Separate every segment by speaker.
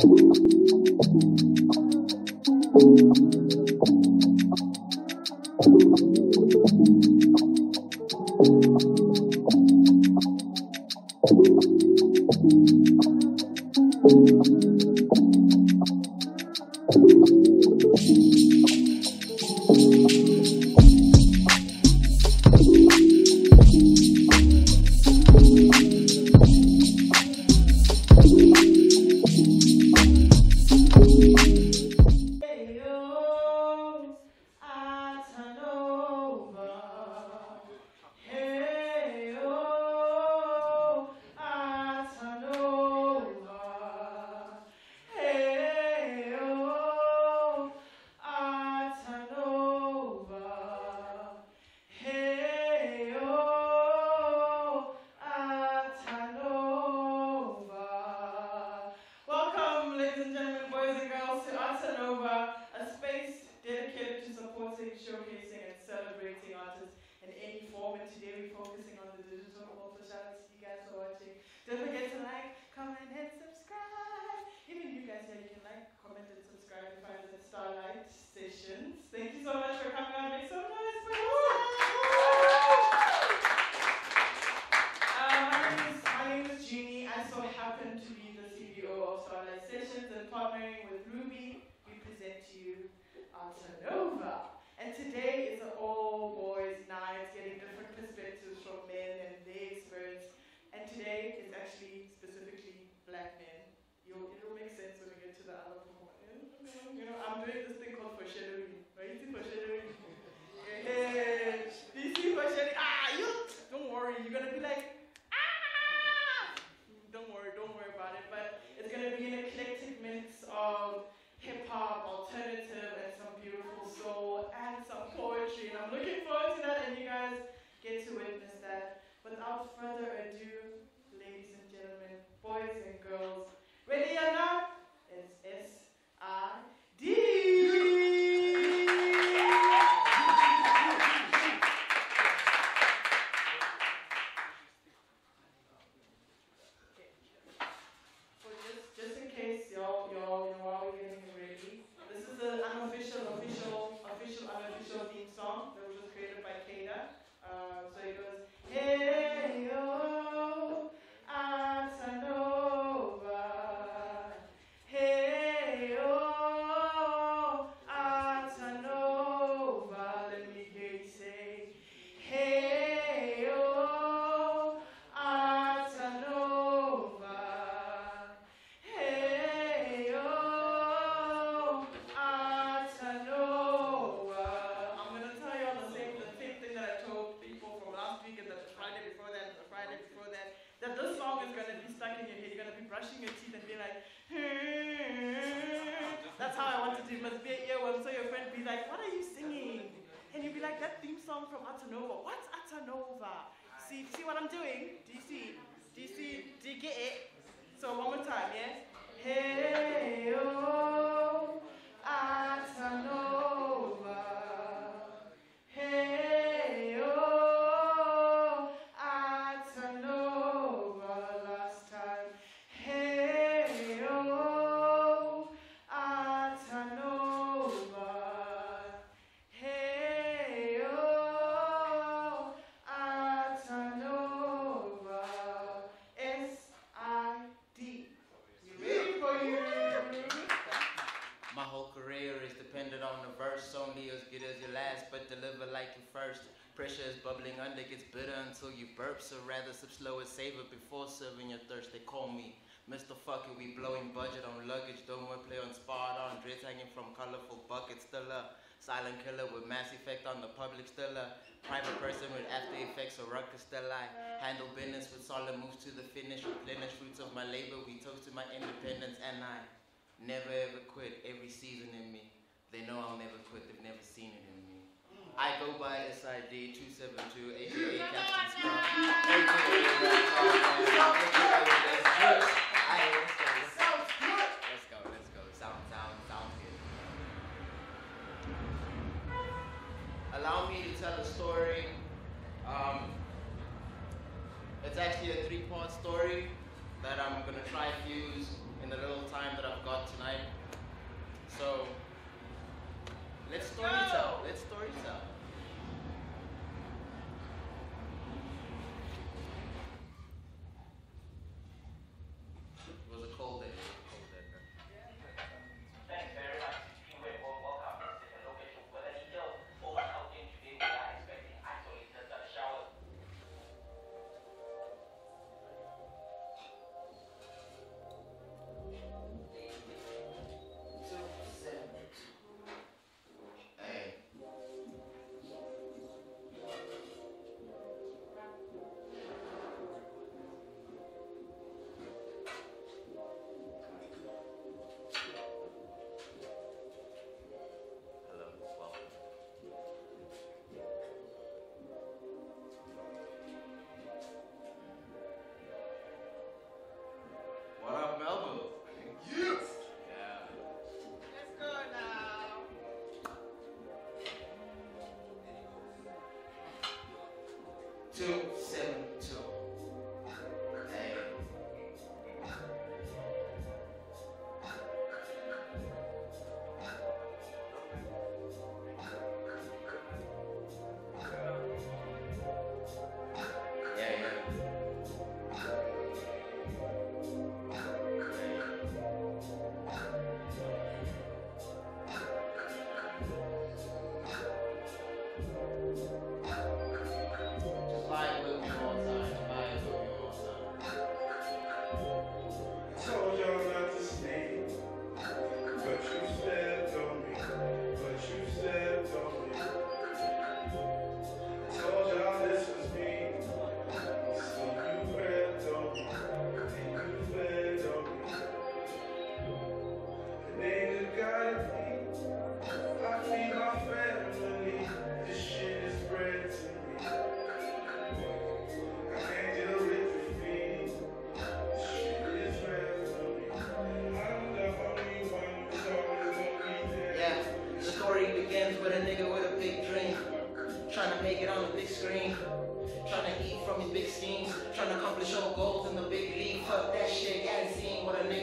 Speaker 1: Thank you. Comment, and subscribe and find at Starlight Sessions. Thank you so much for coming out. Make some noise for uh, my, name is, my name is Jeannie. I so happen to be the CBO of Starlight Sessions and partnering with Ruby, we present to you Artanova. And today is an all boys night, getting different perspectives from men and their experience. And today is actually specifically black men. You'll, it'll make sense when we get to the other performance. You know, I'm doing this thing called foreshadowing. Right? You see foreshadowing? Do you see foreshadowing? Ah, you! Don't worry, you're gonna be like, ah! Don't worry, don't worry about it. But it's gonna be an eclectic mix of hip hop, alternative, and some beautiful soul and some poetry. And I'm looking forward to that, and you guys get to witness that. Without further ado, ladies and gentlemen, boys and girls, ready or not? It's S I uh, D.
Speaker 2: so rather sip slow and savor before serving your thirst. They call me Mr. Fucker, we blowing budget on luggage, don't want play on spot on, dreads hanging from colorful buckets, still a silent killer with mass effect on the public, still a private person with after effects or ruckus, still I handle business with solid moves to the finish, replenish fruits of my labor, we toast to my independence, and I Never ever quit, every season in me. They know I'll never quit, they've never seen it in me. I go by SID 272, aka Captain Scrum, aka Rap Hard Man, aka Let's let's go, let's go. Let's go. Sound, sound, good. Allow me to tell a story. Um, it's actually a three-part story that I'm gonna try to use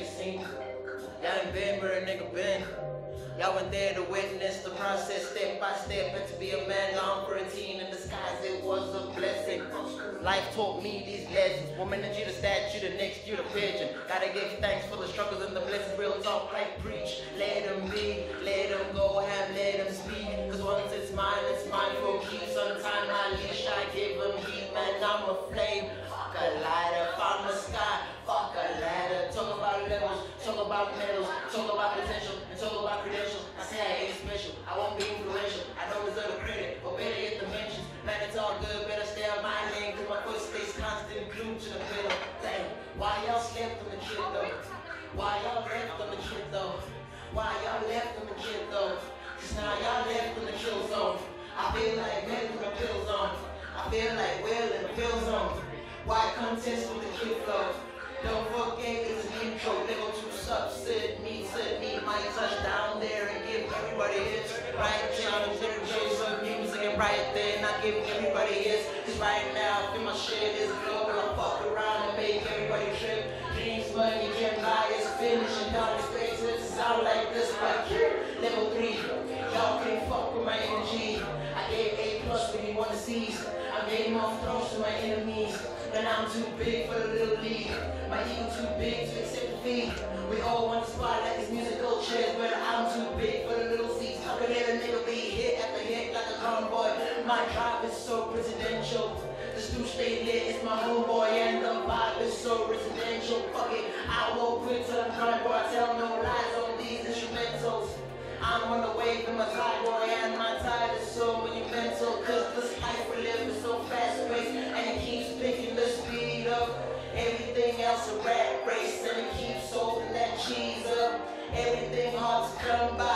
Speaker 2: seen what a nigga seen. Y'all ain't been where a nigga been. Y'all went there to witness the process step by step. And to be a man long for a teen in disguise, it was a blessing. Life taught me these lessons. Woman, you the statue, the next you the pigeon. Gotta give thanks for the struggles and the blessings. Real talk like preach. Let them be, let them go, have let them speak. Cause once it's mine, it's mine for keeps. On time I leash, I give them heat. Man, I'm a flame. Fuck a lighter, found the sky. Fuck a ladder. About medals, talk about potential, and talk about credentials. I say I ain't special, I won't be influential. I don't deserve the credit, but better get the mentions. Man, it's all good, better stay on my lane, cause my foot stays constant, glued to the pillow. Dang, why y'all slept on the kid though? Why y'all left on the kid though? Why y'all left on the kid though? Cause now y'all left in the kill zone. I feel like men in the pill zone. I feel like Will in the pill zone. Why contest with the kid flow? Don't forget it's an intro. Level two subset me, set me, might touch down there and give everybody hits. Right channels, every choice of music and right there, not give everybody hits. Cause right now, I feel my shit is global. I fuck around and make everybody trip. Dreams, money, can buy is finishing down the spaces. Sound like this, like here. Level three, y'all can't fuck with my energy. I gave A plus when you wanna seize. I made more throws to my enemies. And I'm too big for the little league. My ego too big to accept defeat. We all want to spot like these musical chairs, but I'm too big for the little seats. How can a nigga be hit after hit like a convoy? My drive is so presidential. The stew stay lit, it's my homeboy, and the vibe is so residential. Fuck it, I won't quit till I'm done, boy. I tell no lies on these instrumentals. I'm on the wave in my tide, boy, and my tide is so monumental. Cause this life else a rat race, and it keeps holding that cheese up. Everything hard to come by,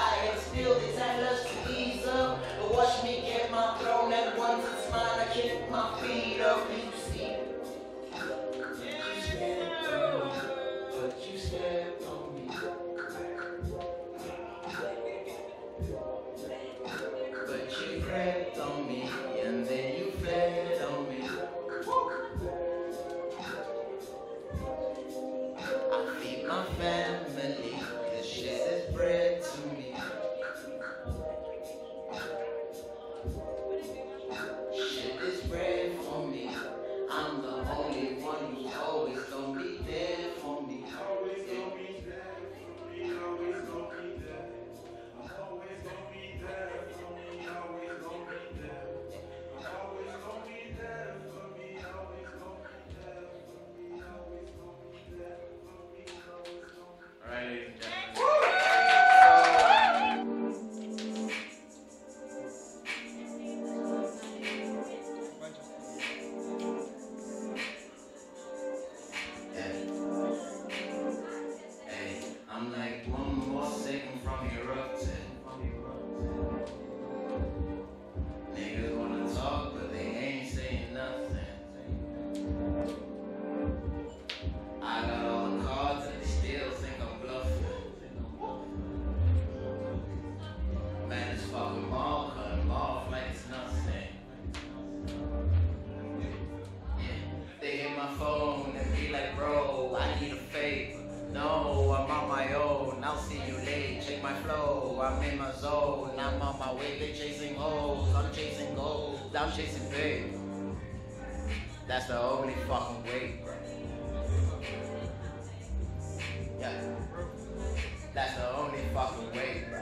Speaker 2: fucking way, bro. Yeah. That's the only fucking way, bro.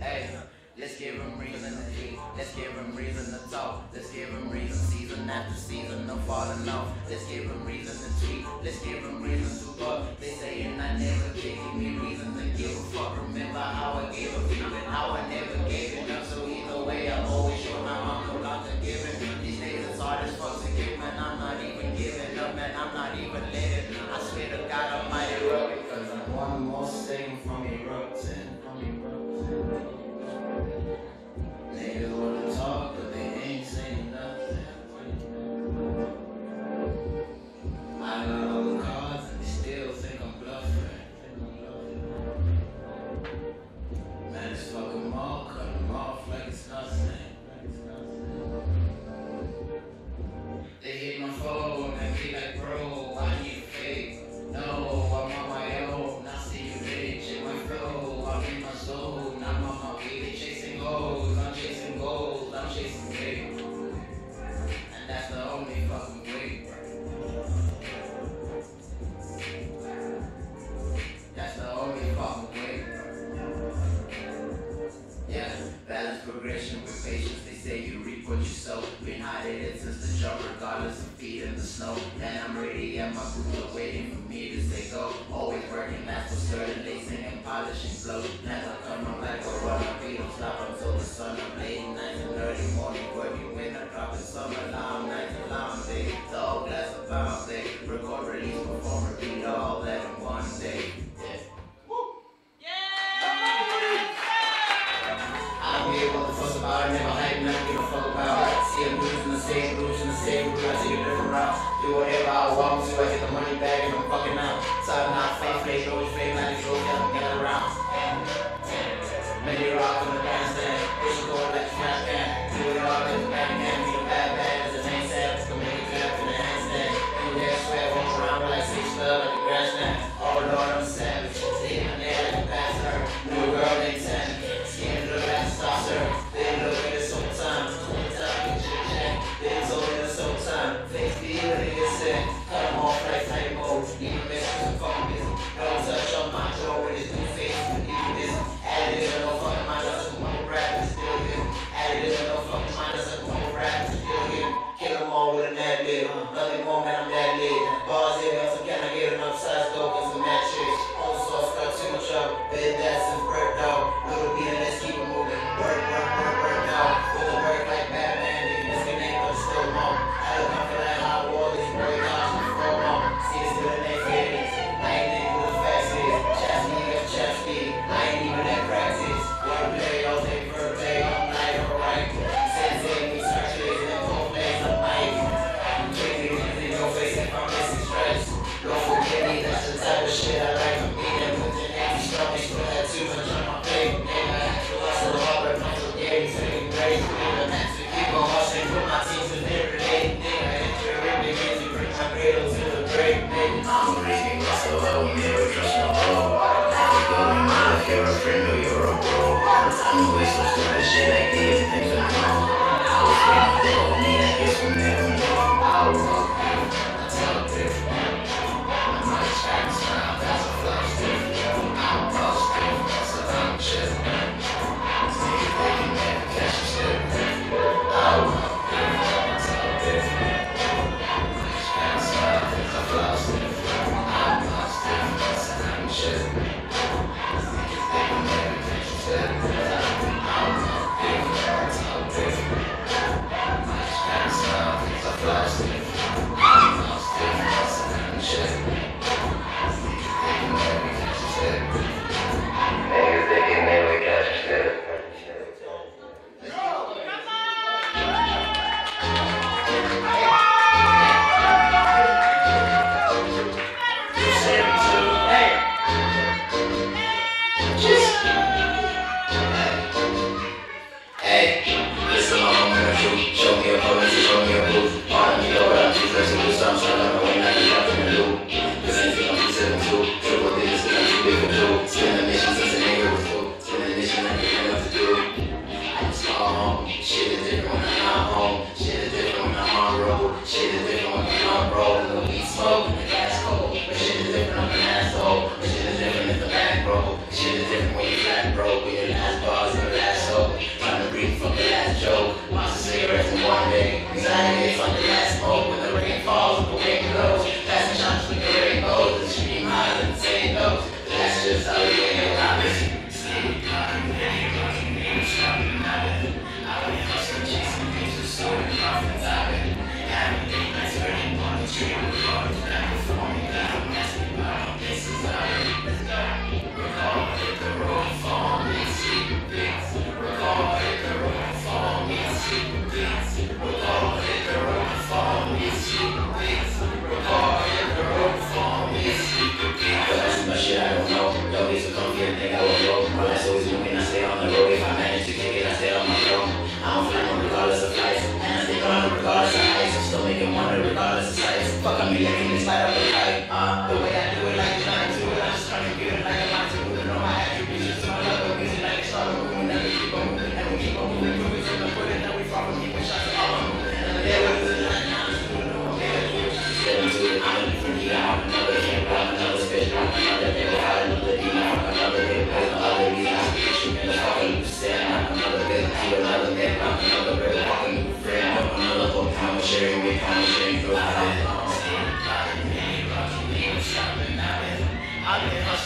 Speaker 2: Hey. Let's give him reason to eat. Let's give him reason to talk. Let's give him reason season after season, no falling off. Let's give him reason to cheat. Let's give him reason to fuck. They saying I never did. Me reason to give a fuck. Remember how I gave a fuck. I swear to God Almighty, bro, because I'm one more thing from erupting.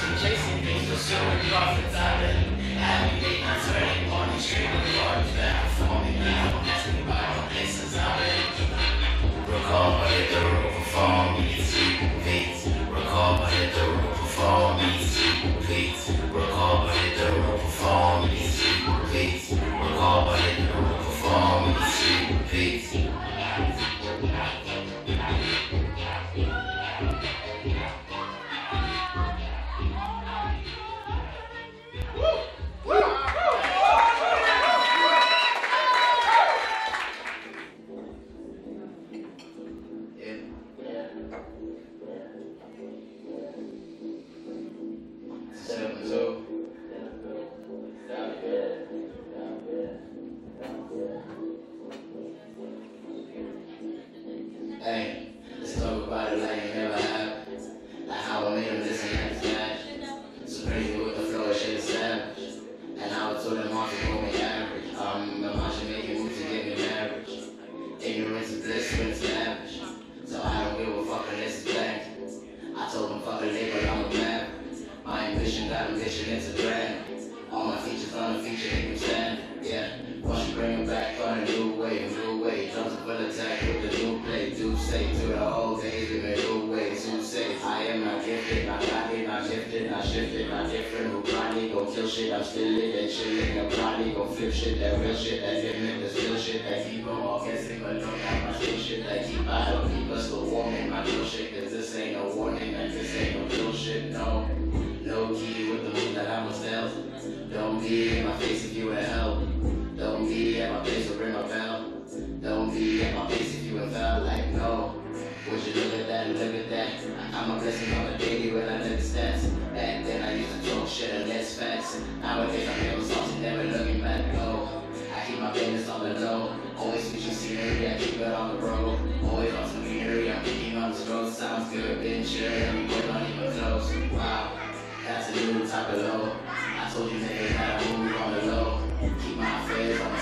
Speaker 2: Hustling, chasing things, pursuing profits. I've been having late nights, early mornings, dreaming of the back for me. Now I'm asking about all places I've been. Recall, hit the roof perform me, sleep, beats. Recall, hit the roof perform me, sleep, beats. Recall, hit the roof perform me, sleep, beats. Recall, hit the roof perform me, sleep, beats. Is bliss when it's. So I don't give a fuck unless it's blank. I told them fuck a label, I'm a maverick. My ambition got ambition, it's a drag. All my features on the feature, make them stand. Yeah, once you bring them back on a new way, new way. Drums full attack with the new play. Do say to the whole day, me new ways. Who say I am not gifted, not got it, gifted, not shifted, not different. Who probably gon' kill shit, I'm still lit and chillin'. I'm gon' flip shit, that real shit, that different, the still shit, that keep on all guessing, but don't have my still shit, that keep out of keep us the warming, my real shit, cause this ain't no warning, and this ain't no real shit, no. No key with the move that I was dealt. Don't be in my face if you ain't help. Don't be at my place or ring my bell. Don't be at my place if you ain't felt like no. Would you look at that, look at that? I'm a blessing on a daily when I look at stats. Back then I used to talk shit and less facts. Nowadays I'm never saucy, never looking back, no. I keep my business on the low. Always switching scenery, I keep it on the road. Always on some greenery, I'm keeping on the stroke. Sounds good, been sure, and we not even close. Wow. That's a new type of low. I told you niggas that I move on the low. Keep my affairs on the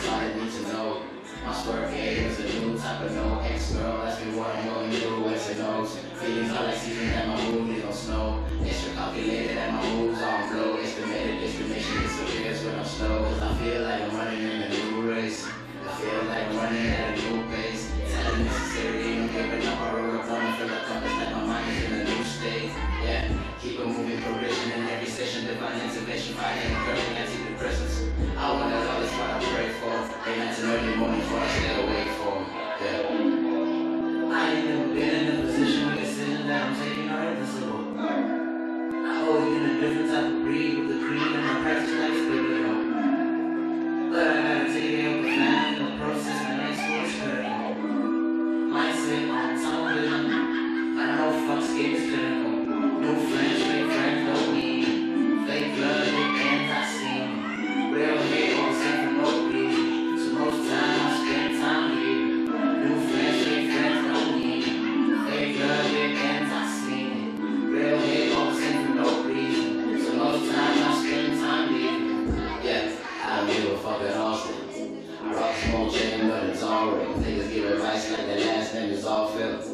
Speaker 2: already. Niggas give advice like the last name is all filled.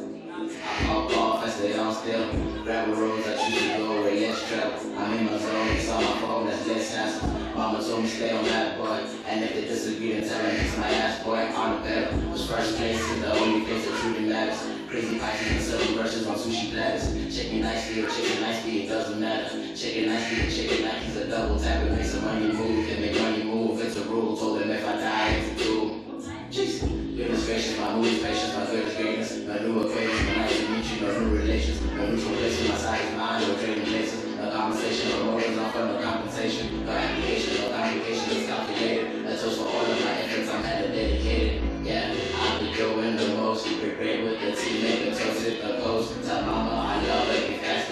Speaker 2: All off as they all still. Grab a rose, I choose to go where yes travel. I'm in my zone, it's on my phone, that's less hassle. Mama told me stay on that boy. And if they disagree, then tell them it's my ass boy on the bed, Was first place is the only place that truly matters. Crazy Pisces and silver brushes on sushi platters. Chicken nicely or chicken nicely, it doesn't matter. Chicken nicely or chicken nicely's a double tap. It makes the money move, Can make money move. It's a rule. Told them if I die, it's a duel. Jesus. Goodness my is patience, my is greatness. My new equations, my nice to meet you, no new relations. No neutral places, my side is mine, no trading places. No conversation, no motives, no fun, no compensation. No application, no complication, it's calculated. A toast for all of my efforts, I'm hella dedicated. Yeah, I'll be doing the most. Prepare with the team, make a toast, the post.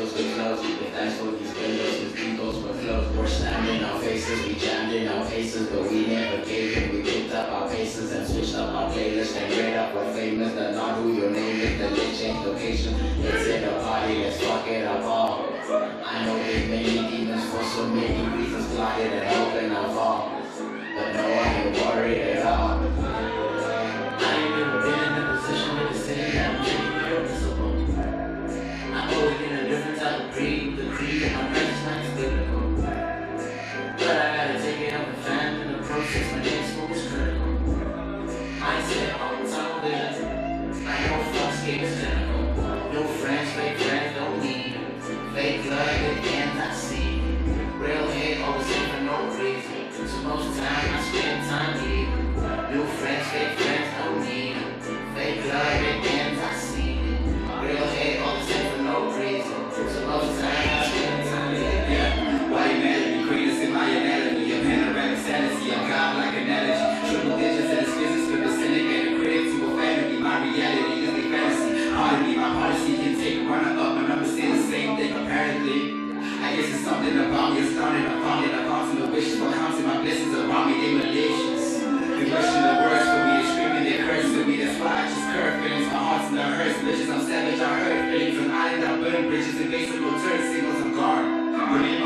Speaker 2: Those good clothes. If thanks for these windows, with egos, with flows. We're slamming our faces, we jammed in our faces, but we never gave in. We picked up our paces and switched up our playlist and read up we're famous. That's not who your name is, then they change location. Let's hit a party, let's fuck it up all. I know there's many demons for so many reasons, plotted and hoping I fall. But no, I ain't worried most time I spend time leaving. New friends, fake friends, no need. Fake love, I
Speaker 3: hurt feelings. An island, I burn bridges, invasible turn signals, I'm guard. Bringing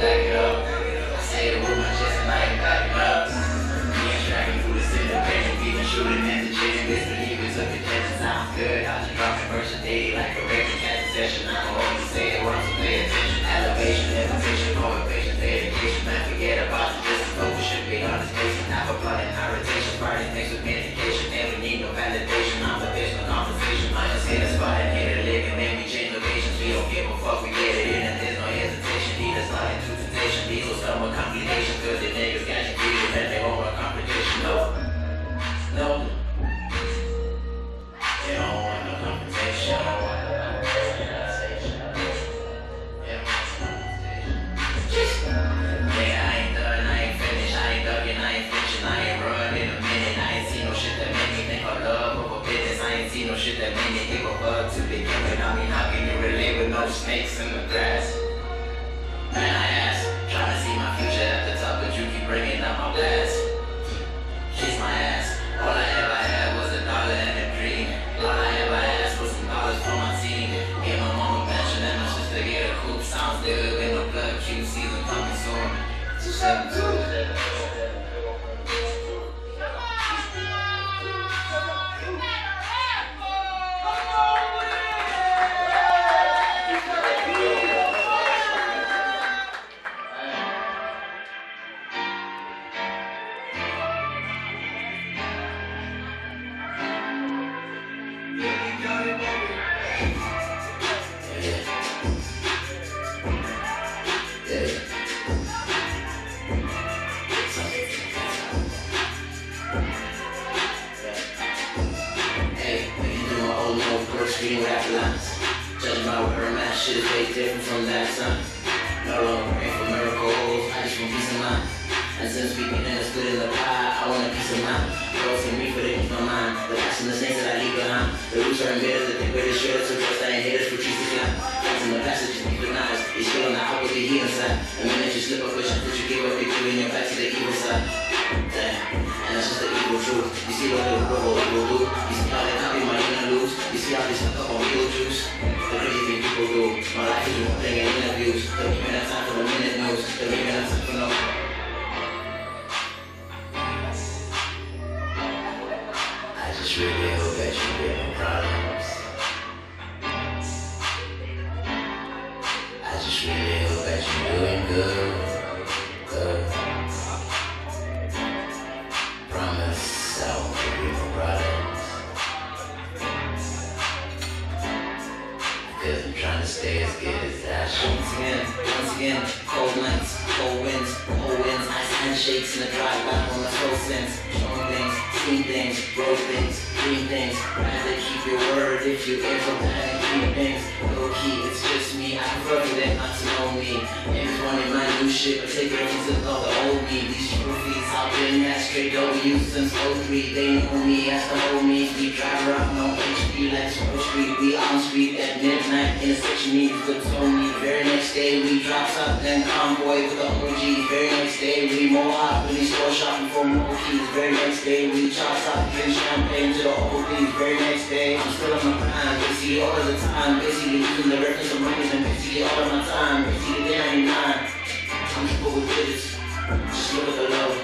Speaker 2: back it. I say it with my chest and I up. Through the city, shooting at the gym. The good. Snakes in the grass? Man, I ask, trying to see my future at the top, but you keep bringing up my past. Kiss my ass. All I ever had was a dollar and a dream. All I ever asked was some dollars for my team. Get my mama a mansion and my sister get a coupe. Sounds good with no blood. Q season coming soon. Two seven two. 没想到 outside drink champagne to the OB. Very next day, I'm still on my grind. Busy all of the time, busy using the records and rings and busy all of my time. Busy to get 99. I'm just with digits. Just look at the love.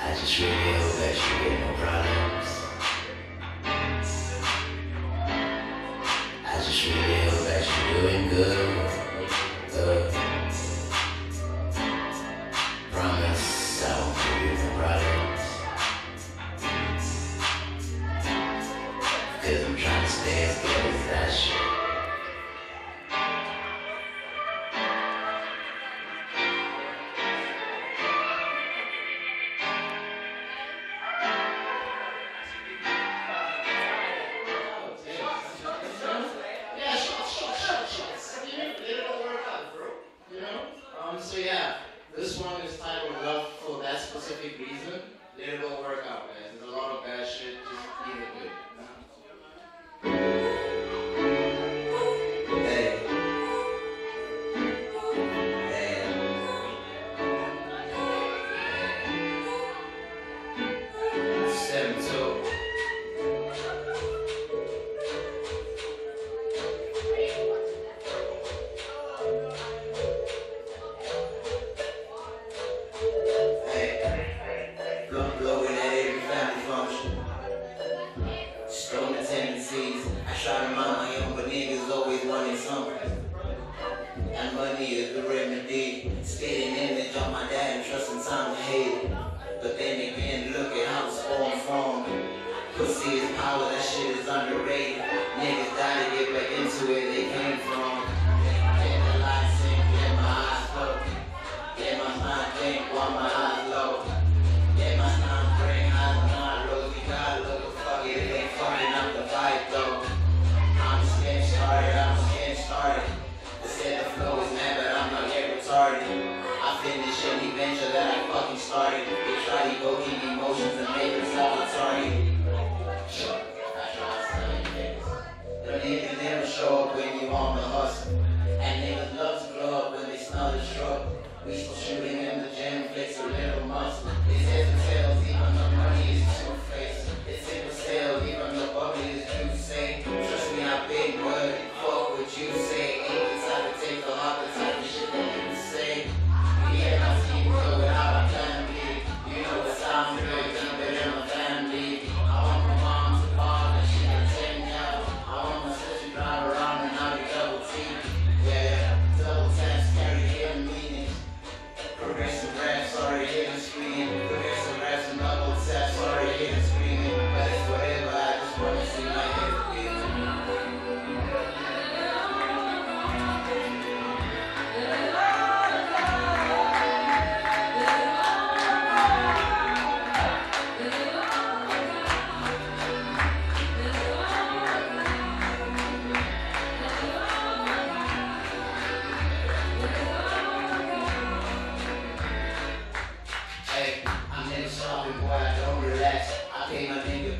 Speaker 2: I just really hope that you get no problem.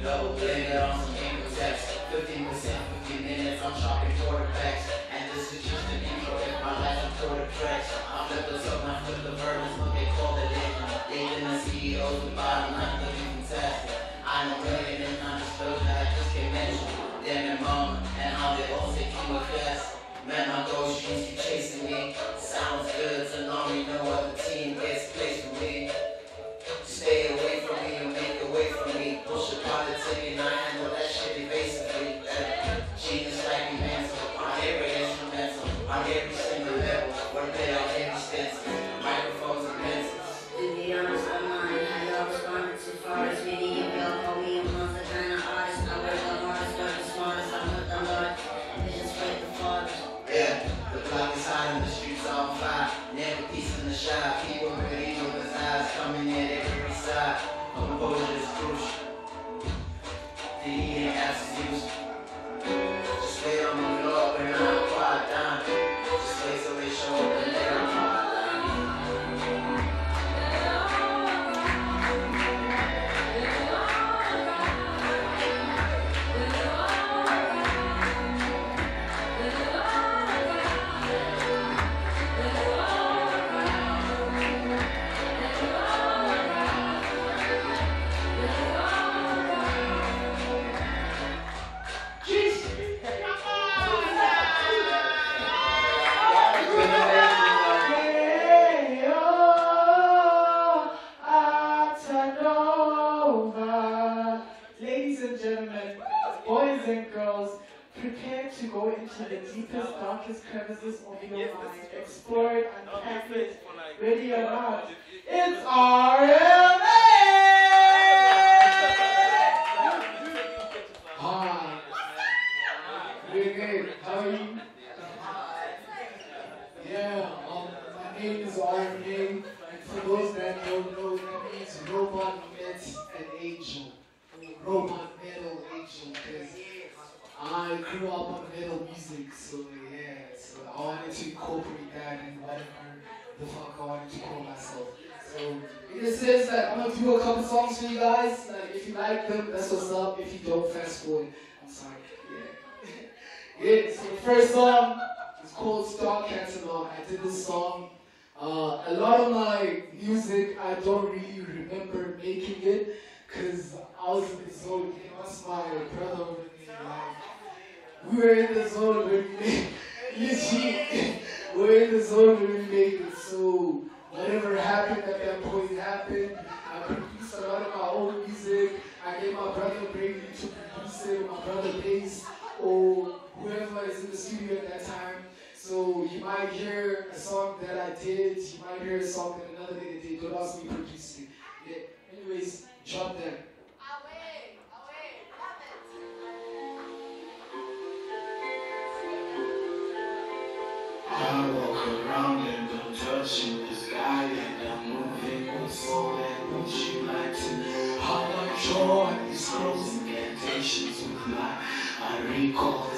Speaker 2: No limit on some incomex. 15 percent, 15 minutes. I'm shopping for the facts, and this is just an intro. If my life is for the tracks, I flip the sub, I flip the verb. Is what they call it. In. They in the CEO, the bottom line looking fantastic. I know million and not disclosure. I just can't mention. Damn it, mom, and how they all say keep with fast. Man, my goals, you chasing me. Sounds good to know what. no.
Speaker 4: Wanted to call myself. So, in a sense that I'm gonna do a couple songs for you guys, like if you like them, that's what's up, if you don't, fast forward. I'm sorry, yeah. yeah, so the first song is called Star Catalog. I did this song. Uh, a lot of my music, I don't really remember making it because I was in the zone. Know, that's my brother over there. Like, we were in the zone we made legit. we were in the zone when we made it. So whatever happened at that point happened. I produced a lot of my own music. I gave my brother Brady to produce it, my brother Bass, or whoever is in the studio at that time. So you might hear a song that I did, you might hear a song that another nigga did, but also me produced it. Yeah. Anyways, drop that.
Speaker 5: I walk around and don't touch you, my I recall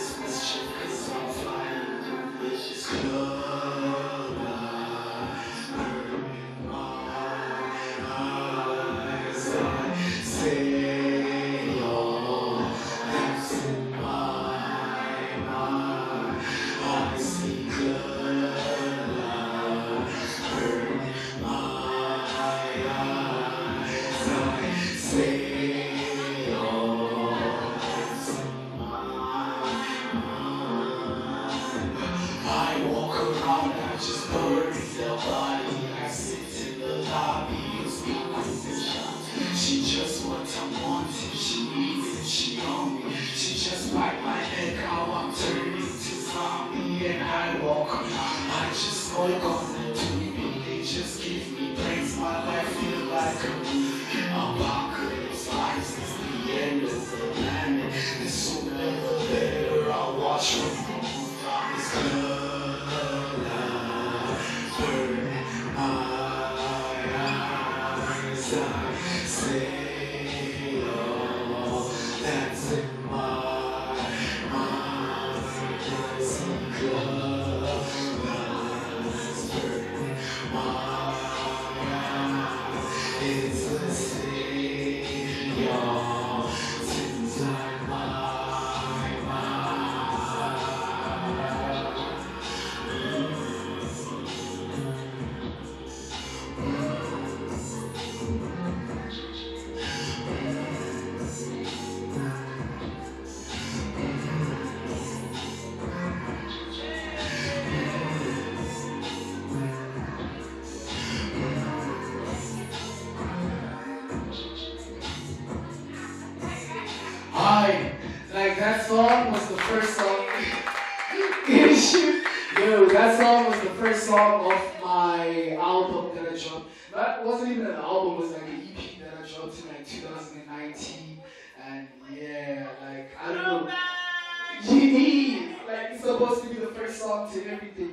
Speaker 4: everything?